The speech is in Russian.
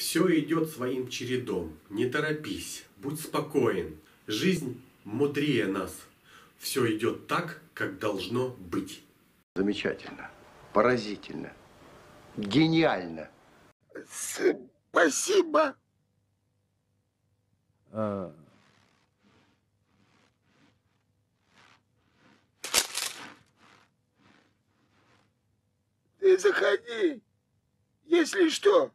Все идет своим чередом. Не торопись, будь спокоен. Жизнь мудрее нас. Все идет так, как должно быть. Замечательно. Поразительно. Гениально. Спасибо. А, Ты заходи. Если что,